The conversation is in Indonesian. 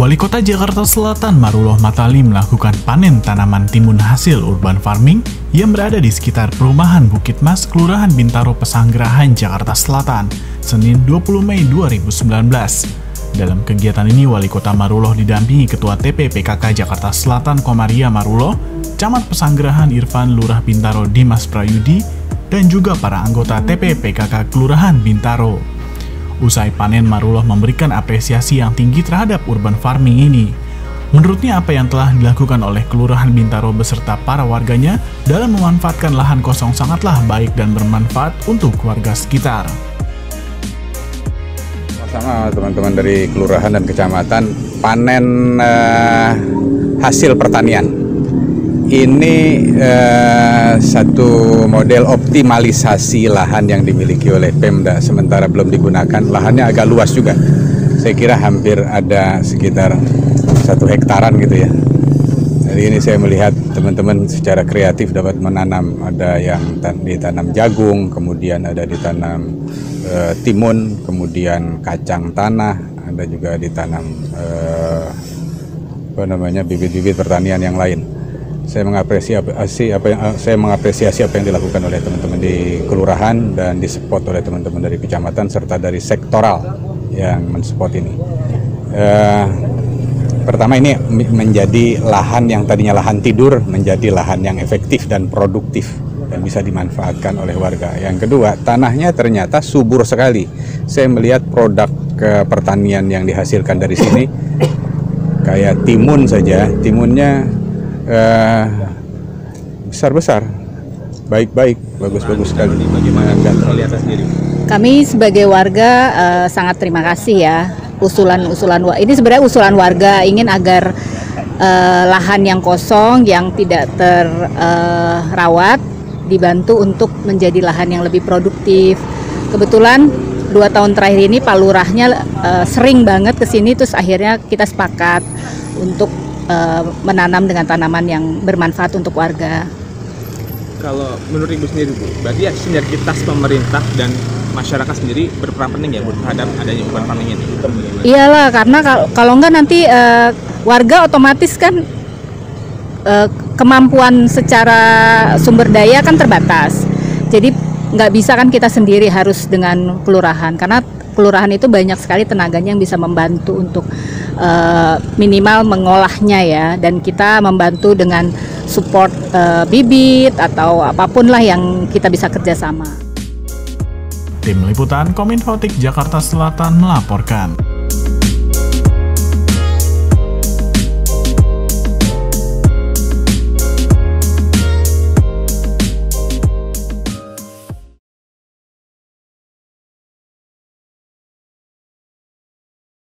Wali Kota Jakarta Selatan Maruloh Matali melakukan panen tanaman timun hasil urban farming yang berada di sekitar perumahan Bukit Mas, Kelurahan Bintaro Pesanggerahan, Jakarta Selatan, Senin 20 Mei 2019. Dalam kegiatan ini, Wali Kota Maruloh didampingi Ketua TP PKK Jakarta Selatan Komaria Maruloh, Camat Pesanggerahan Irfan Lurah Bintaro Dimas Prayudi, dan juga para anggota TP PKK Kelurahan Bintaro. Usai panen, Marullah memberikan apresiasi yang tinggi terhadap urban farming ini. Menurutnya apa yang telah dilakukan oleh Kelurahan Bintaro beserta para warganya dalam memanfaatkan lahan kosong sangatlah baik dan bermanfaat untuk warga sekitar. Sama teman-teman dari kelurahan dan kecamatan panen uh, hasil pertanian. Ini eh, satu model optimalisasi lahan yang dimiliki oleh Pemda sementara belum digunakan. Lahannya agak luas juga. Saya kira hampir ada sekitar satu hektaran gitu ya jadi ini saya melihat teman-teman secara kreatif dapat menanam ada yang ditanam jagung kemudian ada ditanam eh, timun kemudian kacang tanah ada juga ditanam eh, apa namanya bibit-bibit pertanian yang lain saya mengapresiasi apa yang saya mengapresiasi apa yang dilakukan oleh teman-teman di kelurahan dan disupport oleh teman-teman dari kecamatan serta dari sektoral yang mensupport ini. Uh, pertama ini menjadi lahan yang tadinya lahan tidur menjadi lahan yang efektif dan produktif dan bisa dimanfaatkan oleh warga. Yang kedua, tanahnya ternyata subur sekali. Saya melihat produk ke pertanian yang dihasilkan dari sini kayak timun saja, timunnya uh, besar-besar, baik-baik, bagus-bagus sekali. Bagaimana? Kami sebagai warga uh, sangat terima kasih ya usulan-usulan ini sebenarnya usulan warga ingin agar uh, lahan yang kosong yang tidak terrawat uh, dibantu untuk menjadi lahan yang lebih produktif. Kebetulan dua tahun terakhir ini Pak Lurahnya uh, sering banget ke sini, terus akhirnya kita sepakat untuk uh, menanam dengan tanaman yang bermanfaat untuk warga. Kalau menurut Ibu sendiri Bu, berarti ya sinergitas pemerintah dan masyarakat sendiri berperan penting ya Bu terhadap adanya urban farming ini. Iyalah, karena kalau kalau enggak nanti uh, warga otomatis kan uh, kemampuan secara sumber daya kan terbatas. Jadi nggak bisa kan kita sendiri harus dengan kelurahan karena kelurahan itu banyak sekali tenaganya yang bisa membantu untuk uh, minimal mengolahnya ya dan kita membantu dengan support uh, bibit atau apa pun lah yang kita bisa kerjasama. Tim Liputan Kominfotik Jakarta Selatan melaporkan.